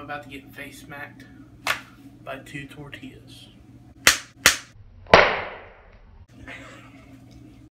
I'm about to get face smacked by two tortillas.